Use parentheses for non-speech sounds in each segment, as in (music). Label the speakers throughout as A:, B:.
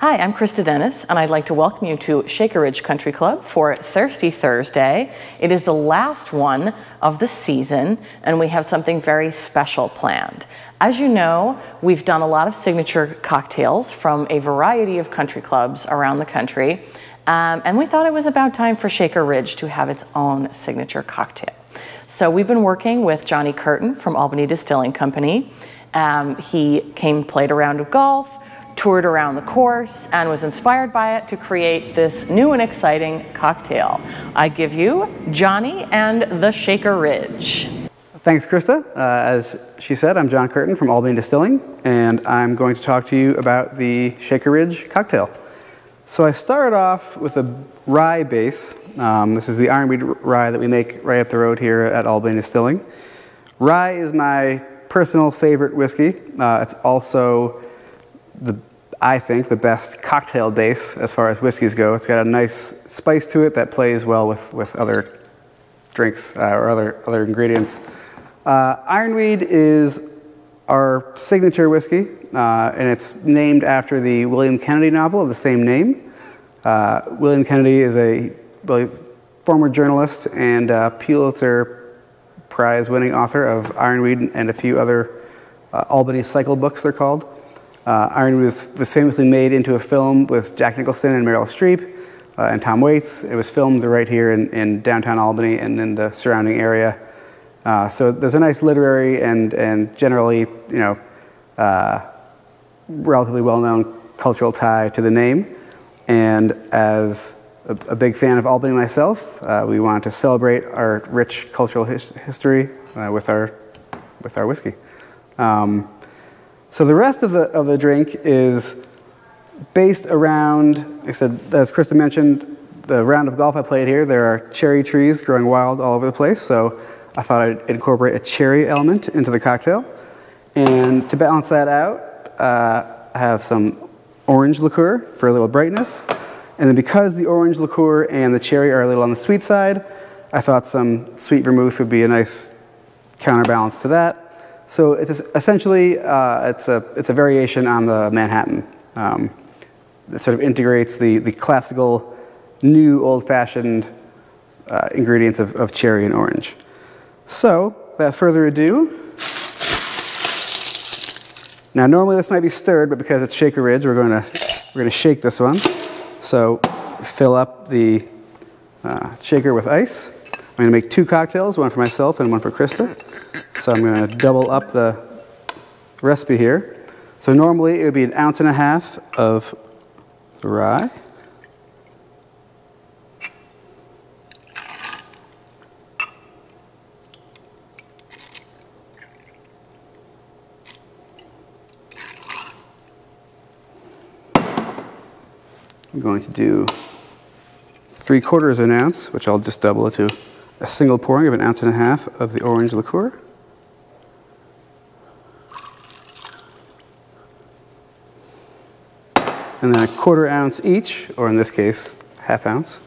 A: Hi, I'm Krista Dennis, and I'd like to welcome you to Shaker Ridge Country Club for Thirsty Thursday. It is the last one of the season, and we have something very special planned. As you know, we've done a lot of signature cocktails from a variety of country clubs around the country, um, and we thought it was about time for Shaker Ridge to have its own signature cocktail. So we've been working with Johnny Curtin from Albany Distilling Company. Um, he came, played a round of golf, toured around the course and was inspired by it to create this new and exciting cocktail. I give you Johnny and the Shaker Ridge.
B: Thanks, Krista. Uh, as she said, I'm John Curtin from Albany Distilling, and I'm going to talk to you about the Shaker Ridge cocktail. So I started off with a rye base. Um, this is the Ironweed rye that we make right up the road here at Albany Distilling. Rye is my personal favorite whiskey. Uh, it's also the I think, the best cocktail base as far as whiskeys go. It's got a nice spice to it that plays well with, with other drinks uh, or other, other ingredients. Uh, Ironweed is our signature whiskey, uh, and it's named after the William Kennedy novel of the same name. Uh, William Kennedy is a really former journalist and Pulitzer Prize winning author of Ironweed and a few other uh, Albany cycle books, they're called. Uh, Ironweed was, was famously made into a film with Jack Nicholson and Meryl Streep uh, and Tom Waits. It was filmed right here in, in downtown Albany and in the surrounding area. Uh, so there's a nice literary and, and generally, you know, uh, relatively well-known cultural tie to the name. And as a, a big fan of Albany myself, uh, we wanted to celebrate our rich cultural his history uh, with, our, with our whiskey. Um, so the rest of the, of the drink is based around, like I said, as Krista mentioned, the round of golf I played here, there are cherry trees growing wild all over the place, so I thought I'd incorporate a cherry element into the cocktail. And to balance that out, uh, I have some orange liqueur for a little brightness. And then because the orange liqueur and the cherry are a little on the sweet side, I thought some sweet vermouth would be a nice counterbalance to that. So it's essentially, uh, it's, a, it's a variation on the Manhattan. Um, that sort of integrates the, the classical, new, old-fashioned uh, ingredients of, of cherry and orange. So, without further ado, now normally this might be stirred, but because it's Shaker Ridge, we're going to, we're going to shake this one. So fill up the uh, shaker with ice. I'm going to make two cocktails, one for myself and one for Krista. So I'm going to double up the recipe here. So normally it would be an ounce and a half of rye. I'm going to do three quarters of an ounce, which I'll just double it to a single pouring of an ounce and a half of the orange liqueur. And then a quarter ounce each, or in this case, half ounce,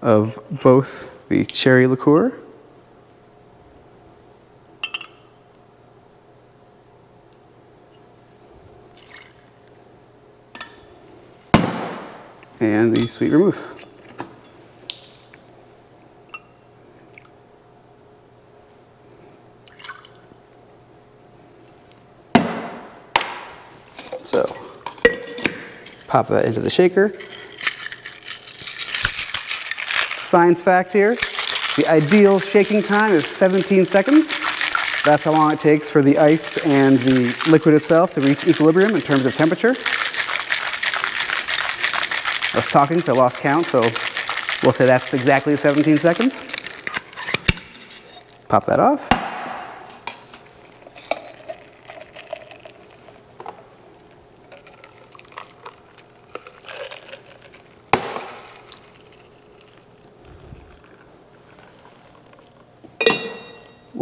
B: of both the cherry liqueur and the sweet vermouth. So pop that into the shaker. Science fact here, the ideal shaking time is 17 seconds. That's how long it takes for the ice and the liquid itself to reach equilibrium in terms of temperature. I was talking, so I lost count, so we'll say that's exactly 17 seconds. Pop that off.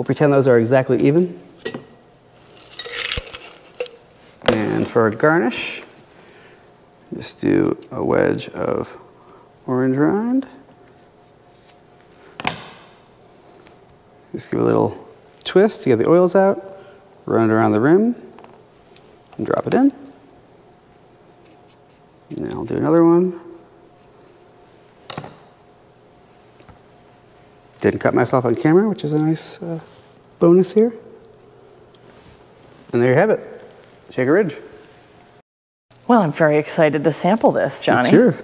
B: We'll pretend those are exactly even. And for a garnish, just do a wedge of orange rind. Just give a little twist to get the oils out, run it around the rim, and drop it in. And I'll do another one. Didn't cut myself on camera, which is a nice uh, bonus here. And there you have it, Shaker Ridge.
A: Well, I'm very excited to sample this, Johnny.
B: Cheers.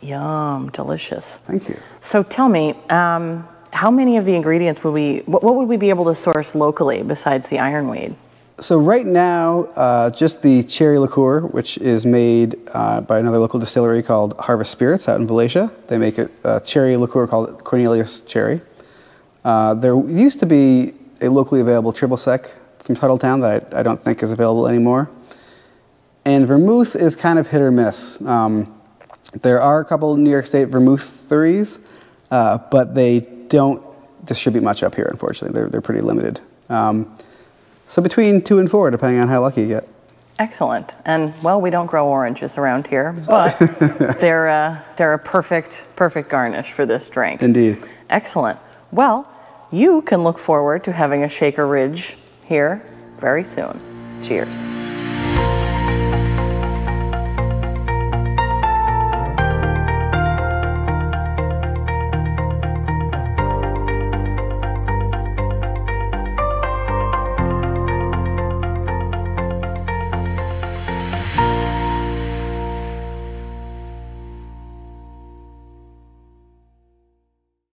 A: Yum, delicious.
B: Thank you.
A: So tell me, um, how many of the ingredients would we, what, what would we be able to source locally besides the ironweed?
B: So right now, uh, just the cherry liqueur, which is made uh, by another local distillery called Harvest Spirits out in Valatie. They make a, a cherry liqueur called Cornelius Cherry. Uh, there used to be a locally available triple sec from Tuthilltown that I, I, don't think is available anymore. And vermouth is kind of hit or miss. Um, there are a couple New York State vermoutheries, uh, but they don't distribute much up here, unfortunately. They're, they're pretty limited. Um, so between two and four, depending on how lucky you get.
A: Excellent. And well, we don't grow oranges around here, but (laughs) they're, uh, they're a perfect, perfect garnish for this drink.
B: Indeed.
A: Excellent. Well, you can look forward to having a Shaker Ridge here very soon. Cheers.